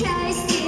close